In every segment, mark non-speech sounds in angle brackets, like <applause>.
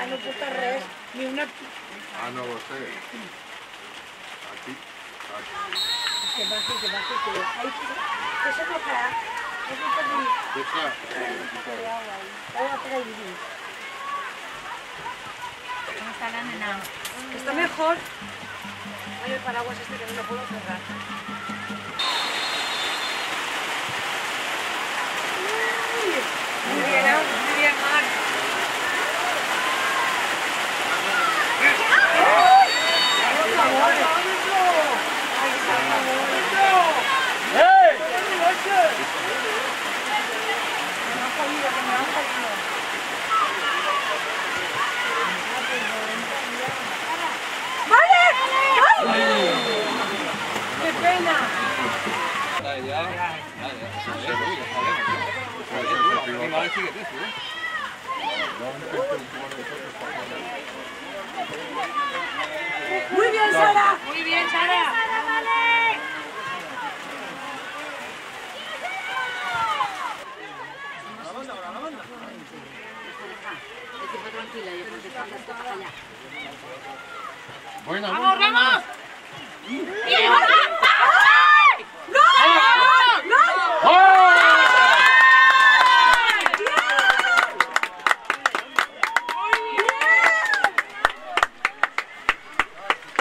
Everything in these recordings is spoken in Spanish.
No, no porta res, ni una... Ah, no sé. Aquí. aquí. Que baje, que baje, que... Ahí, que se tocará. Es un poquito Deja. ¿Cómo está la nena? Está mejor. Hay el paraguas este que no lo puedo cerrar. Muy bien, ¿eh? muy bien, Mar. ¡Vale! ¡Ay! ¡Qué pena! ¡Muy bien, Sara! Muy bien, Sara. Buena, ¡Vamos, vamos!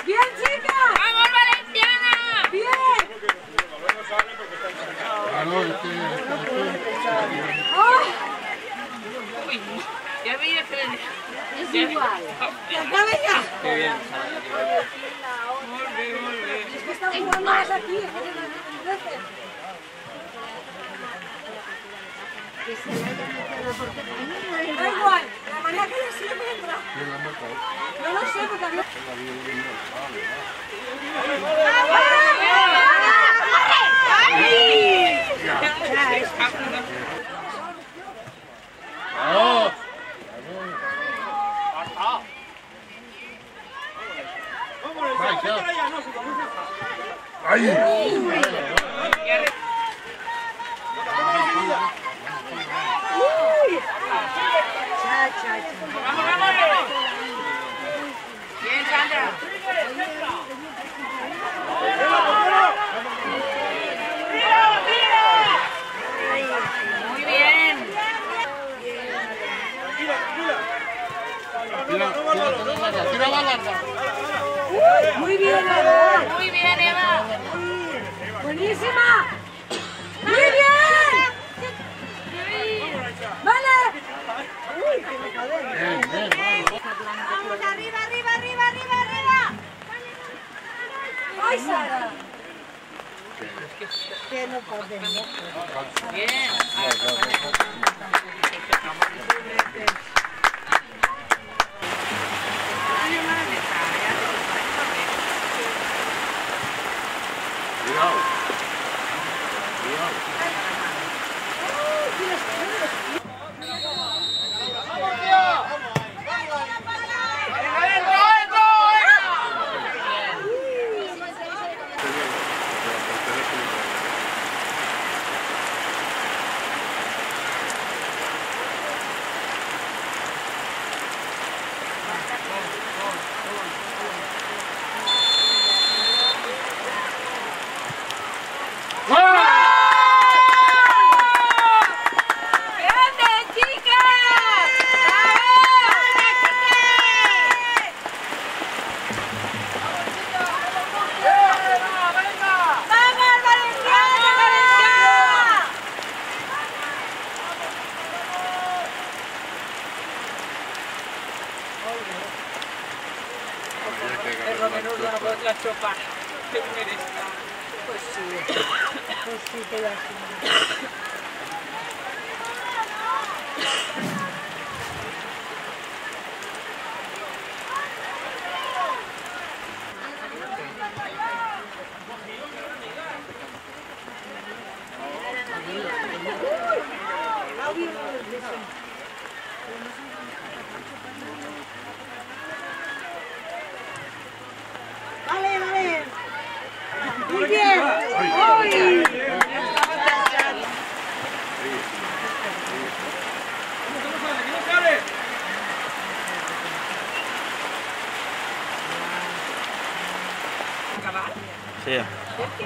¡Bien, chicas! ¡Vamos, Valenciana! ¡Bien! Claro, es que. ¡Oh! Uy, ya veía que le... Es igual. ¡Que acabe ya! Qué bien. Es que están jugando más aquí. es que. Da igual, la manera que yo siempre entra. No lo sé, porque había... La ¡Ay! Cha, cha, cha. ¡Vamos, vamos, vamos! Bien, Sandra. Muy bien. Tira, tira, tira, tira ¡Buenísima! ¡Muy bien! ¡Vale! ¡Vamos, arriba, arriba, arriba, arriba, arriba! ¡Ay, Sara! Que no podemos. Bien. por lo menos van a poder la sopa que merece. Pues sí, <laughs> pues sí, que qué lástima. <laughs> Sì. Perché?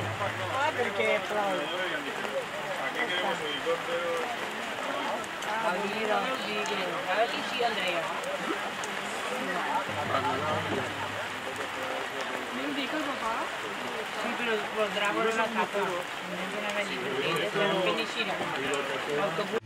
Ah, perché è pronto. Allora, lì sì Andrea. Non dico papà? Sì, però lo dravolo la capa. Non viene a venire, non finisci la capa.